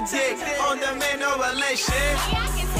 take dick on the man no relation.